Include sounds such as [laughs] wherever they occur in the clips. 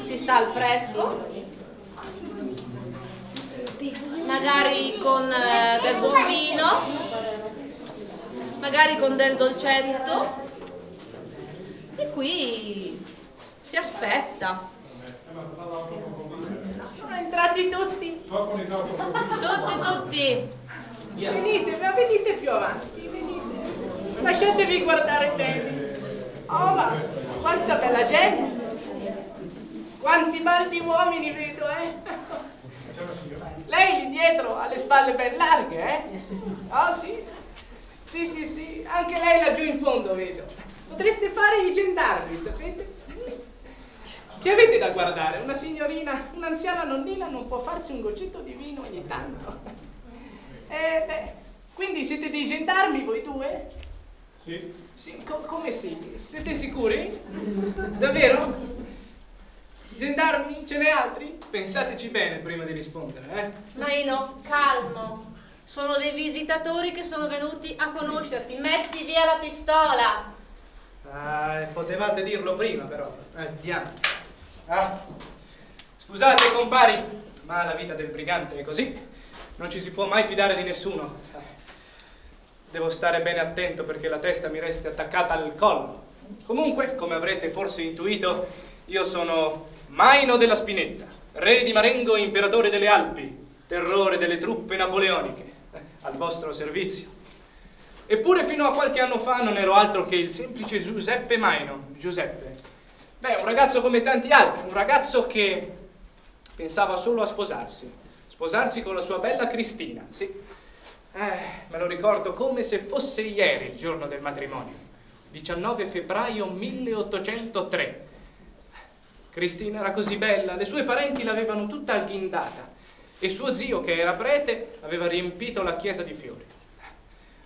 Si sta al fresco. Magari con eh, del buon vino, magari con del dolcetto. E qui si aspetta. Sono entrati tutti. Tutti, tutti. Venite, ma venite più avanti, venite. Lasciatevi guardare bene. Oh, ma quanta bella gente. Quanti baldi uomini vedo, eh? Lei lì dietro ha le spalle ben larghe, eh? Oh, sì? Sì, sì, sì. Anche lei laggiù in fondo, vedo. Potreste fare i gendarmi, sapete? Che avete da guardare? Una signorina, un'anziana nonnina non può farsi un goccetto di vino ogni tanto. Eh, beh, quindi siete dei gendarmi voi due? Sì. Sì, co- come sì? Siete sicuri? Davvero? Gendarmi? Ce n'è altri? Pensateci bene prima di rispondere, eh? Maino, calmo. Sono dei visitatori che sono venuti a conoscerti. Metti via la pistola. Ah, potevate dirlo prima però. Eh, Andiamo. Ah. Scusate compari, ma la vita del brigante è così. Non ci si può mai fidare di nessuno. Devo stare bene attento perché la testa mi resti attaccata al collo. Comunque, come avrete forse intuito, io sono Maino della Spinetta, re di Marengo e imperatore delle Alpi, terrore delle truppe napoleoniche, al vostro servizio. Eppure fino a qualche anno fa non ero altro che il semplice Giuseppe Maino. Giuseppe. Beh, un ragazzo come tanti altri, un ragazzo che pensava solo a sposarsi. Sposarsi con la sua bella Cristina, sì. Eh, me lo ricordo come se fosse ieri il giorno del matrimonio. 19 febbraio 1803. Cristina era così bella, le sue parenti l'avevano tutta agghindata e suo zio, che era prete, aveva riempito la chiesa di fiori.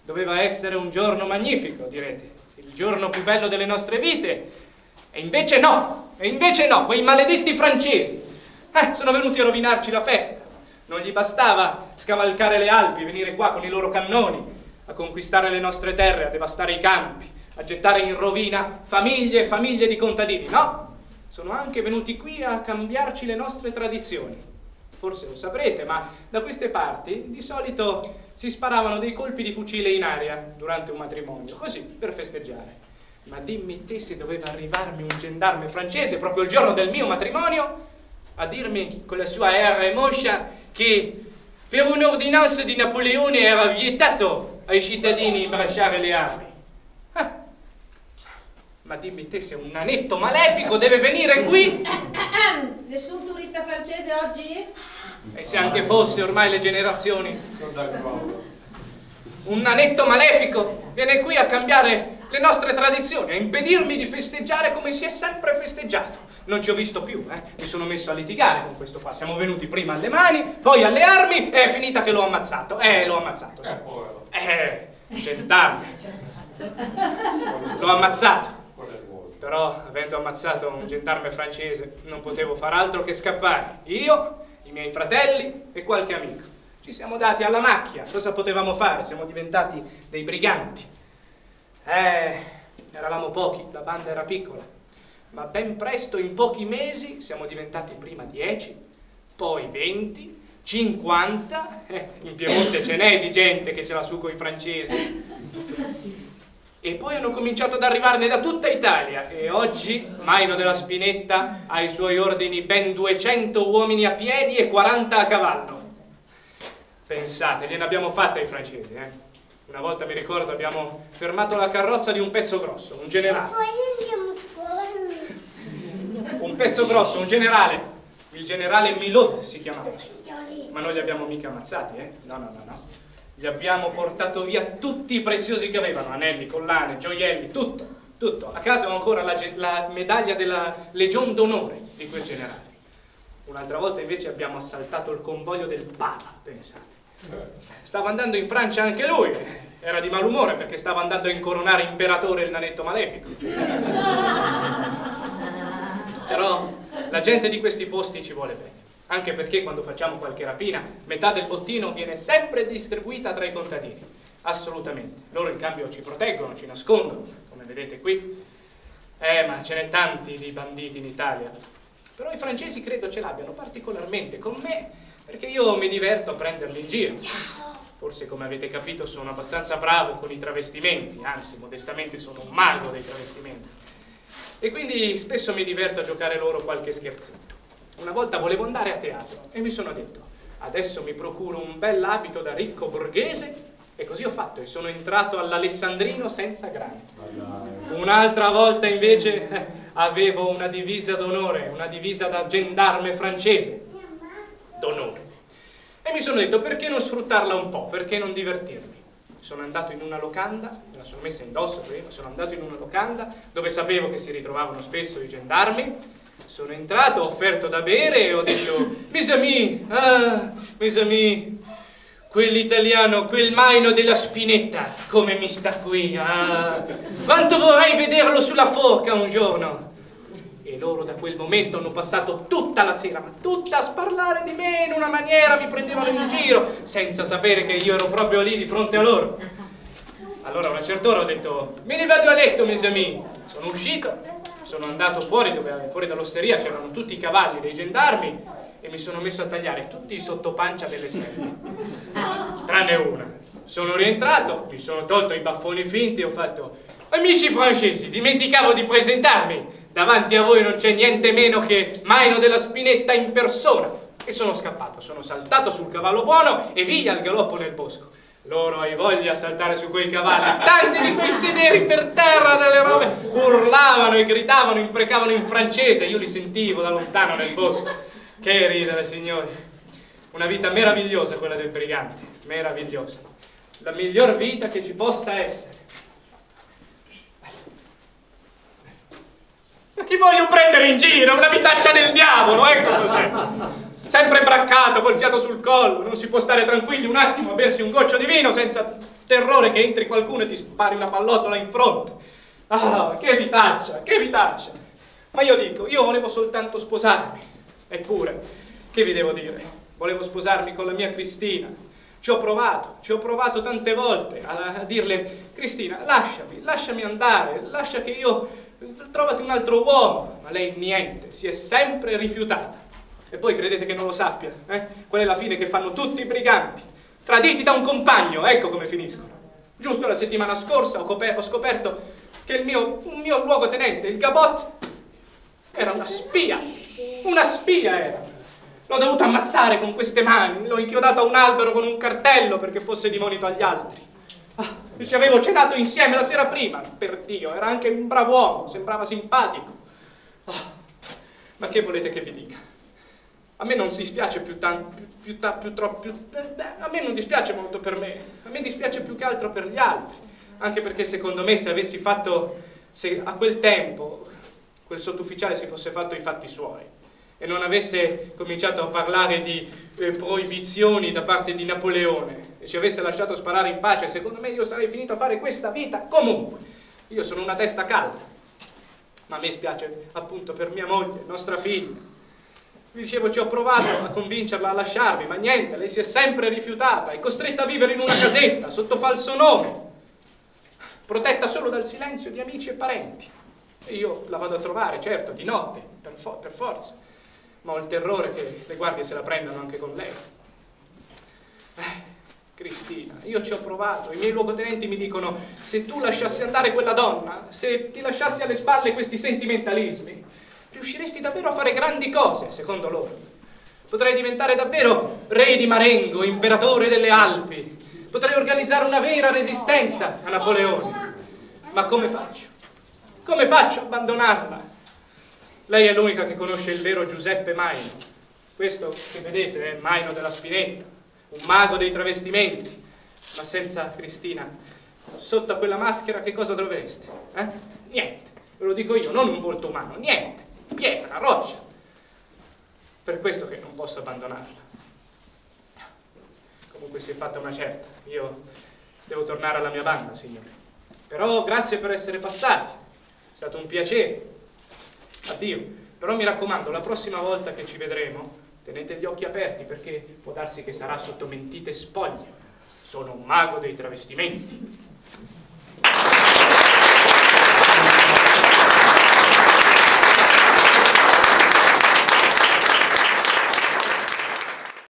Doveva essere un giorno magnifico, direte, il giorno più bello delle nostre vite. E invece no, e invece no, quei maledetti francesi. Eh, sono venuti a rovinarci la festa. Non gli bastava scavalcare le Alpi, venire qua con i loro cannoni, a conquistare le nostre terre, a devastare i campi, a gettare in rovina famiglie e famiglie di contadini. No, sono anche venuti qui a cambiarci le nostre tradizioni. Forse lo saprete, ma da queste parti di solito si sparavano dei colpi di fucile in aria durante un matrimonio, così per festeggiare. Ma dimmi te se doveva arrivarmi un gendarme francese proprio il giorno del mio matrimonio a dirmi con la sua R moscia che per un'ordinanza di Napoleone era vietato ai cittadini imbracciare le armi. Ma dimmi te se un nanetto malefico deve venire qui Nessun turista francese oggi? e se anche fosse ormai le generazioni un nanetto malefico viene qui a cambiare le nostre tradizioni, a impedirmi di festeggiare come si è sempre festeggiato. Non ci ho visto più, eh? mi sono messo a litigare con questo qua. Siamo venuti prima alle mani, poi alle armi e è finita che l'ho ammazzato. Eh, l'ho ammazzato. Sì. Eh. Eh, gendarme. L'ho ammazzato. Però, avendo ammazzato un gendarme francese, non potevo far altro che scappare. Io, i miei fratelli e qualche amico. Ci siamo dati alla macchia. Cosa potevamo fare? Siamo diventati dei briganti. Eh, eravamo pochi, la banda era piccola. Ma ben presto, in pochi mesi, siamo diventati prima 10, poi 20, 50. Eh, in Piemonte ce n'è di gente che ce l'ha su coi francesi. E poi hanno cominciato ad arrivarne da tutta Italia e oggi Maino della Spinetta ha ai suoi ordini ben 200 uomini a piedi e 40 a cavallo. Pensate, gliene abbiamo fatte ai francesi, eh? Una volta mi ricordo abbiamo fermato la carrozza di un pezzo grosso, un generale. Un pezzo grosso, un generale. Il generale Milot si chiamava. Ma noi li abbiamo mica ammazzati, eh? No, no, no, no. Gli abbiamo portato via tutti i preziosi che avevano, anelli, collane, gioielli, tutto, tutto. A casa ho ancora la, la medaglia della Legion d'onore di quel generale. Un'altra volta invece abbiamo assaltato il convoglio del Papa, pensate. Stava andando in Francia anche lui, era di malumore perché stava andando a incoronare imperatore il nanetto malefico. Però la gente di questi posti ci vuole bene, anche perché quando facciamo qualche rapina, metà del bottino viene sempre distribuita tra i contadini. assolutamente. Loro in cambio ci proteggono, ci nascondono, come vedete qui. Eh, ma ce n'è tanti di banditi in Italia. Però i francesi credo ce l'abbiano particolarmente con me, perché io mi diverto a prenderli in giro. Forse, come avete capito, sono abbastanza bravo con i travestimenti, anzi, modestamente sono un mago dei travestimenti. E quindi spesso mi diverto a giocare loro qualche scherzetto. Una volta volevo andare a teatro e mi sono detto, adesso mi procuro un bel abito da ricco borghese e così ho fatto e sono entrato all'Alessandrino senza grani. Un'altra volta invece [laughs] avevo una divisa d'onore, una divisa da gendarme francese. D'onore. E mi sono detto perché non sfruttarla un po', perché non divertirmi. Sono andato in una locanda, me la sono messa indosso prima, sono andato in una locanda dove sapevo che si ritrovavano spesso i gendarmi. Sono entrato, ho offerto da bere e ho detto, mes amis, ah, mes amis, quell'italiano, quel maino della spinetta, come mi sta qui, ah, quanto vorrei vederlo sulla forca un giorno. E loro da quel momento hanno passato tutta la sera, ma tutta a sparlare di me in una maniera, mi prendevano in giro, senza sapere che io ero proprio lì di fronte a loro. Allora a una certa ora ho detto, me ne vado a letto, mes amis. Sono uscito, sono andato fuori, dove, fuori dall'osteria c'erano tutti i cavalli dei gendarmi e mi sono messo a tagliare tutti i sottopancia delle selle, tranne una. Sono rientrato, mi sono tolto i baffoni finti e ho fatto, amici francesi, dimenticavo di presentarmi. Davanti a voi non c'è niente meno che Maino della Spinetta in persona. E sono scappato, sono saltato sul cavallo buono e via al galoppo nel bosco. Loro hai voglia a saltare su quei cavalli, [laughs] tanti di quei sederi per terra delle robe, urlavano e gridavano, imprecavano in francese, io li sentivo da lontano nel bosco. Che ridere, signori. Una vita meravigliosa quella del brigante, meravigliosa. La miglior vita che ci possa essere. Ti voglio prendere in giro, una vitaccia del diavolo, ecco cos'è. Sempre braccato, col fiato sul collo, non si può stare tranquilli un attimo a bersi un goccio di vino senza terrore che entri qualcuno e ti spari una pallottola in fronte. Ah, che vitaccia, che vitaccia. Ma io dico, io volevo soltanto sposarmi. Eppure, che vi devo dire? Volevo sposarmi con la mia Cristina. Ci ho provato, ci ho provato tante volte a, a dirle, Cristina, lasciami, lasciami andare, lascia che io trovati un altro uomo, ma lei niente, si è sempre rifiutata. E poi credete che non lo sappia? Eh? Qual è la fine che fanno tutti i briganti? Traditi da un compagno, ecco come finiscono. Giusto la settimana scorsa ho, ho scoperto che il mio, un mio luogotenente, il Gabot, era una spia. Una spia era. L'ho dovuto ammazzare con queste mani, l'ho inchiodato a un albero con un cartello perché fosse di monito agli altri. Ah, ci avevo cenato insieme la sera prima, per Dio, era anche un bravo uomo, sembrava simpatico. Ah, ma che volete che vi dica? A me non si dispiace più tanto, più, più, più troppo, a me non dispiace molto per me, a me dispiace più che altro per gli altri, anche perché secondo me se avessi fatto, se a quel tempo quel sottufficiale si fosse fatto i fatti suoi, e non avesse cominciato a parlare di eh, proibizioni da parte di Napoleone e ci avesse lasciato sparare in pace, secondo me io sarei finito a fare questa vita comunque. Io sono una testa calda, ma a me spiace appunto per mia moglie, nostra figlia. Vi dicevo, ci ho provato a convincerla a lasciarmi, ma niente, lei si è sempre rifiutata, è costretta a vivere in una casetta, sotto falso nome, protetta solo dal silenzio di amici e parenti. E io la vado a trovare, certo, di notte, per, fo per forza ma ho il terrore che le guardie se la prendano anche con lei. Eh, Cristina, io ci ho provato, i miei luogotenenti mi dicono se tu lasciassi andare quella donna, se ti lasciassi alle spalle questi sentimentalismi, riusciresti davvero a fare grandi cose, secondo loro. Potrei diventare davvero re di Marengo, imperatore delle Alpi. Potrei organizzare una vera resistenza a Napoleone. Ma come faccio? Come faccio a abbandonarla? Lei è l'unica che conosce il vero Giuseppe Maino. Questo che vedete è Maino della Spinetta, un mago dei travestimenti. Ma senza Cristina, sotto a quella maschera che cosa trovereste? Eh? Niente, ve lo dico io, non un volto umano, niente, pietra, roccia. Per questo che non posso abbandonarla. Comunque si è fatta una certa, io devo tornare alla mia banda, signore. Però grazie per essere passati, è stato un piacere addio. Però mi raccomando, la prossima volta che ci vedremo, tenete gli occhi aperti perché può darsi che sarà sotto mentite spoglie. Sono un mago dei travestimenti.